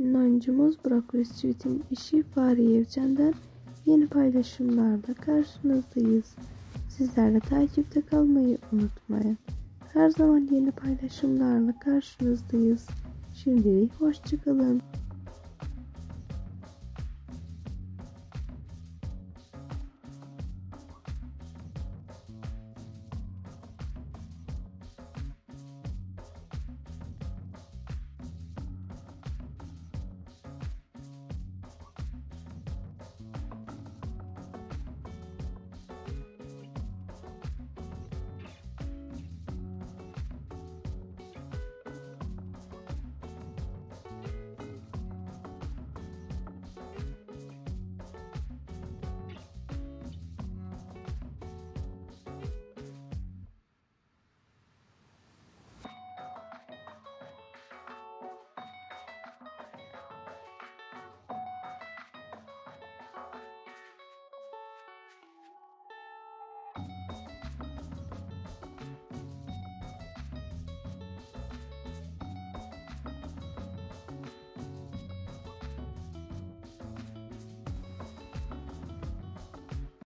Ünlü oyuncumuz Brokoli Sweet'in eşi Fahriye Evcen'den yeni paylaşımlarda karşınızdayız. Sizler de takipte kalmayı unutmayın. Her zaman yeni paylaşımlarla karşınızdayız. Şimdilik hoşçakalın.